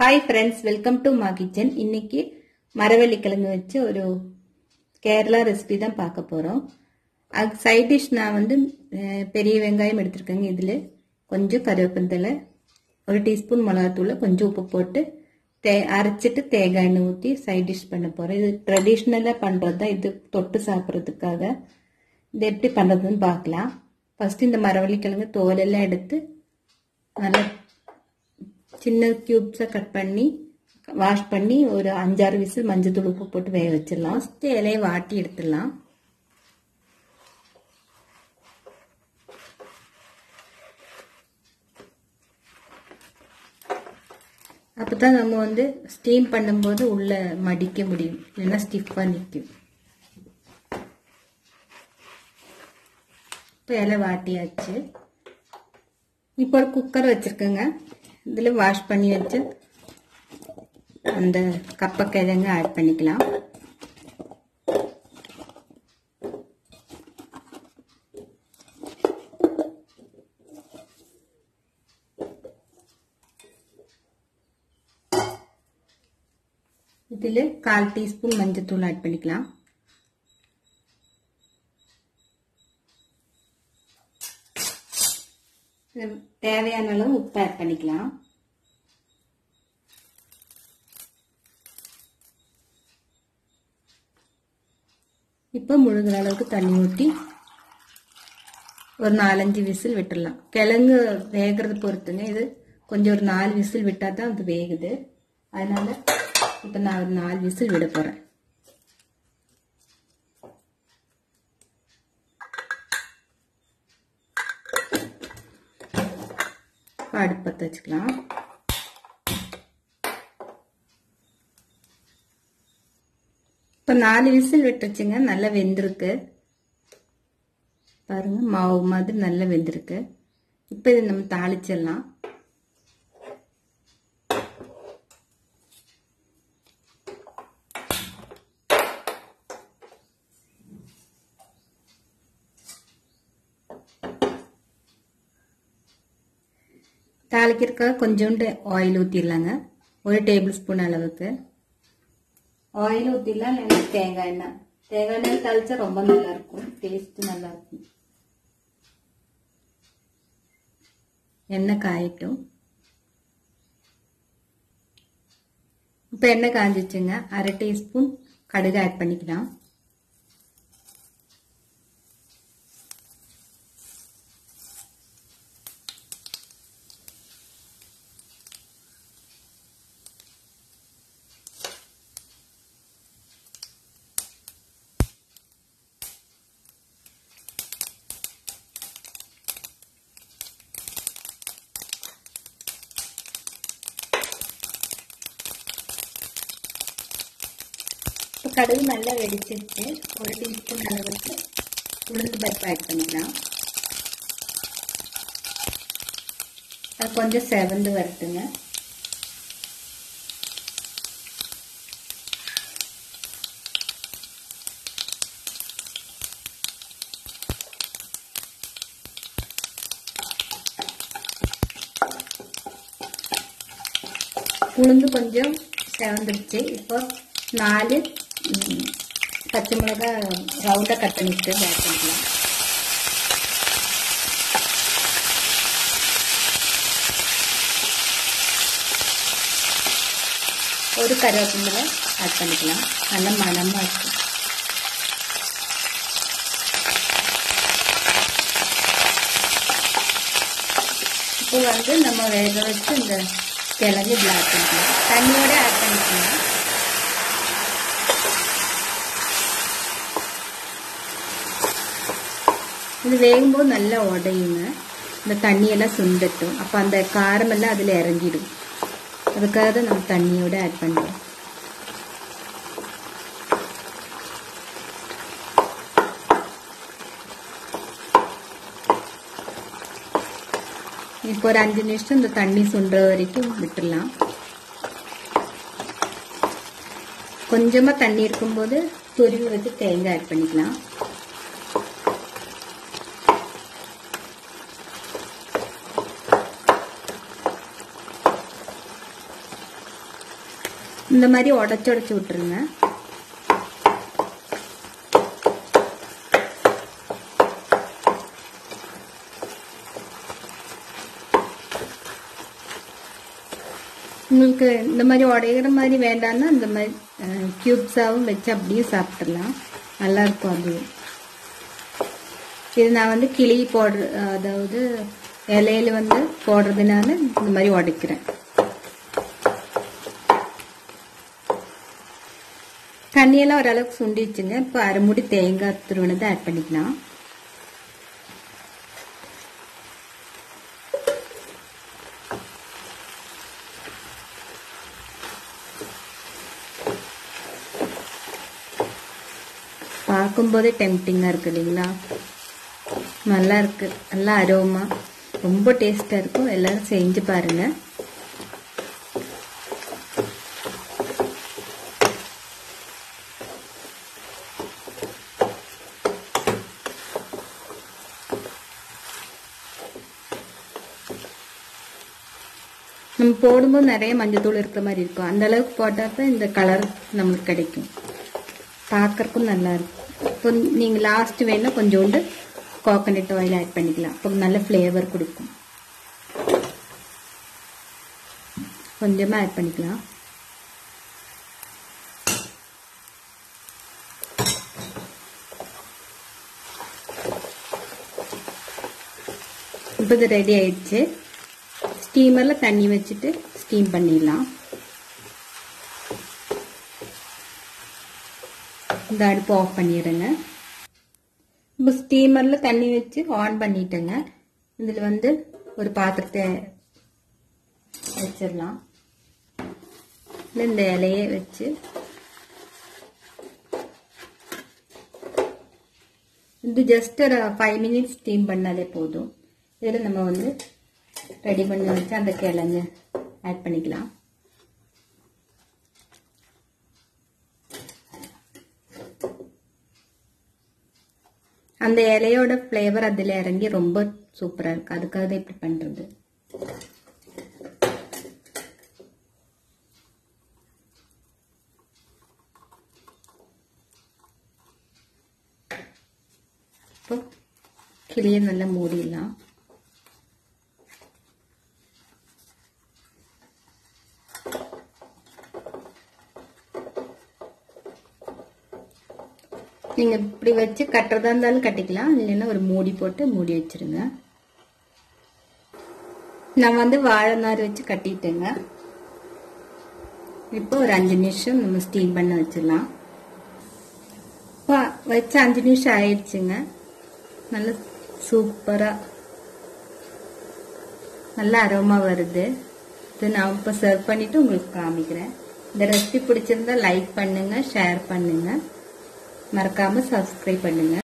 Hi friends welcome to my kitchen இன்னைக்கு மரவள்ளிக்கிழங்கு வச்சு ஒரு கேரளா ரெசிபி தான் பார்க்க போகிறோம் அது சைட் டிஷ் நான் வந்து பெரிய வெங்காயம் எடுத்திருக்கேங்க இதில். கொஞ்சம் கருவேப்பந்தலை ஒரு டீஸ்பூன் மிளகாத்தூள் கொஞ்சம் உப்பு போட்டு தே அரைச்சிட்டு தேங்காய் எண்ணெய் ஊற்றி சைட் டிஷ் பண்ண போகிறேன் இது ட்ரெடிஷ்னலாக பண்ணுறது தான் இது தொட்டு சாப்பிட்றதுக்காக. இது எப்படி பண்ணுறதுன்னு பார்க்கலாம். ஃபஸ்ட்டு இந்த மரவள்ளி கிழங்கு தோலெல்லாம் எடுத்து நல்லா சின்ன கியூப்ஸை கட் பண்ணி வாஷ் பண்ணி ஒரு அஞ்சாறு விசில் மஞ்சள் தூள் உப்பு போட்டு வேக வச்சிடலாம். ஃபஸ்ட்டு இலையை வாட்டி எடுத்துடலாம். அப்போ தான் நம்ம வந்து ஸ்டீம் பண்ணும்போது உள்ள மடிக்க முடியும். இல்லைன்னா ஸ்டிஃபாக நிற்கும் இப்போ இலை வாட்டியாச்சு. இப்போ ஒரு குக்கர் வச்சுருக்கேங்க. இதில் வாஷ் பண்ணி வச்சு அந்த கப்பக்கிழங்கு ஆட் பண்ணிக்கலாம். இதில் கால் டீஸ்பூன் மஞ்சத்தூள் ஆட் பண்ணிக்கலாம். தேவையான அளவு உப்பு ஆட் பண்ணிக்கலாம். இப்போ முழுகிற அளவுக்கு தண்ணி ஊற்றி ஒரு நாலஞ்சு விசில் விட்டுடலாம் கிழங்கு வேகிறது பொறுத்துங்க. இது கொஞ்சம் ஒரு நாலு விசில் விட்டால் தான் அது வேகுது. அதனால் இப்போ நான் ஒரு நாலு விசில் விட போகிறேன் அடுப்பத்தை வச்சுக்கலாம். இப்போ நாலு விசில் விட்டுருச்சுங்க நல்லா வெந்திருக்கு. பாருங்க மாவு மாதிரி நல்லா வெந்திருக்கு. இப்போ இதை நம்ம தாளிச்சிடலாம். தாளிக்கிறதுக்காக கொஞ்சோண்டு ஆயில் ஊற்றிடலாங்க ஒரு டேபிள் ஸ்பூன் அளவுக்கு ஆயில் ஊற்றிடலாம் இல்லைன்னா தேங்காய் எண்ணெய் தேங்காய் எண்ணெய் தாளிச்சா ரொம்ப நல்லா இருக்கும் டேஸ்ட் நல்லா இருக்கும் எண்ணெய் காயட்டும் இப்போ எண்ணெய் காஞ்சிச்சுங்க அரை டீஸ்பூன் கடுகு ஆட் பண்ணிக்கலாம் கடுகு நல்லா வெடிச்சிருச்சு ஒரு டீஸ்பூன் அளவுக்கு உளுந்து பருப்பு ஆட் பண்ணிக்கலாம் அது கொஞ்சம் செவந்து வரட்டுங்க உளுந்து கொஞ்சம் செவந்துருச்சு இப்போ நாலு பச்சை மிளகா ரவுண்டாக கட் பண்ணிக்கிட்டு ஆட் பண்ணிக்கலாம். ஒரு கருவேப்பிலை ஆட் பண்ணிக்கலாம். நல்ல மனமாக இருக்கும். இப்போ வந்து நம்ம வேக வச்சு இந்த கிழங்கு பிளாக் பண்ணிக்கலாம். தண்ணியோட ஆட் பண்ணிக்கலாம். இது வேகும்போது நல்லா உடையுங்க இந்த தண்ணியெல்லாம் சுண்டட்டும் அப்போ அந்த காரமெல்லாம் அதில் இறங்கிடும் அதுக்காக தான் நம்ம தண்ணியோட ஆட் பண்ணுறோம் இப்போ ஒரு அஞ்சு நிமிஷம் இந்த தண்ணி சுண்டுற வரைக்கும் விட்டுடலாம் கொஞ்சமாக தண்ணி இருக்கும்போது துருவி வச்சு தேங்காய் ஆட் பண்ணிக்கலாம் இந்த மாதிரி உடச்சி உடச்சி விட்டுருங்க. உங்களுக்கு இந்த மாதிரி உடையிற மாதிரி வேண்டாம்னா இந்த மாதிரி க்யூப்ஸாகவும் வச்சு அப்படியே சாப்பிட்றலாம் நல்லா இருக்கும் அது. இது நான் வந்து கிளி போடுற அதாவது இலையில வந்து போடுறதுனால இந்த மாதிரி உடைக்கிறேன். தண்ணியெல்லாம் ஓரளவுக்கு சுண்டிச்சுங்க இப்போ அரை மூடி தேங்காய் துருவனதை ஆட் பண்ணிக்கலாம். பார்க்கும்போதே டெம்டிங்காக இருக்கு இல்லைங்களா? நல்லா இருக்கு. நல்லா அரோமா ரொம்ப டேஸ்டாக இருக்கும். எல்லாரும் செஞ்சு பாருங்க. நம்ம போடும்போது நிறைய மஞ்சத்தூள் இருக்கிற மாதிரி இருக்கும். அந்த அளவுக்கு போட்டால் தான் இந்த கலர் நம்மளுக்கு கிடைக்கும். பார்க்கறக்கும் நல்லா இருக்கும். இப்போ நீங்கள் லாஸ்ட் வேணால் கொஞ்சோண்டு கோகனட் ஆயில் ஆட் பண்ணிக்கலாம். அப்போ நல்ல ஃப்ளேவர் கொடுக்கும். கொஞ்சமாக ஆட் பண்ணிக்கலாம். இப்போ இது ரெடி ஆயிடுச்சு. ஸ்டீமரில் தண்ணி வச்சுட்டு ஸ்டீம் பண்ணிடலாம். இந்த அடுப்பு ஆஃப் பண்ணிடுங்க. இப்போ ஸ்டீமரில் தண்ணி வச்சு ஆன் பண்ணிட்டேங்க. இதில் வந்து ஒரு பாத்திரத்தை வச்சிடலாம். இந்த இலையை வச்சு இது ஜஸ்ட் ஒரு ஃபைவ் மினிட்ஸ் ஸ்டீம் பண்ணாலே போதும். இதில் நம்ம வந்து ரெடி பண்ணி வச்சு அந்த கிழங்கு ஆட் பண்ணிக்கலாம். அந்த இலையோட ஃப்ளேவர் அதில் இறங்கி ரொம்ப சூப்பராக இருக்கு. அதுக்காக தான் இப்படி பண்ணுறது இப்போ கிளியை நல்லா மூடிடலாம். நீங்க இப்படி வச்சு கட்டுறதா இருந்தாலும் கட்டிக்கலாம். இல்லைன்னா ஒரு மூடி போட்டு மூடி வச்சிருங்க. நான் வந்து வாழை நார் வச்சு கட்டிட்டேங்க. இப்போ ஒரு அஞ்சு நிமிஷம் நம்ம ஸ்டீம் பண்ண வச்சிடலாம். இப்போ வச்சு அஞ்சு நிமிஷம் ஆயிடுச்சுங்க. நல்ல சூப்பராக நல்லா அரோமா வருது. இது நான் இப்போ சர்வ் பண்ணிவிட்டு உங்களுக்கு காமிக்கிறேன். இந்த ரெசிபி பிடிச்சிருந்தா லைக் பண்ணுங்கள் ஷேர் பண்ணுங்கள் மறக்காம சப்ஸ்கிரைப் பண்ணுங்க.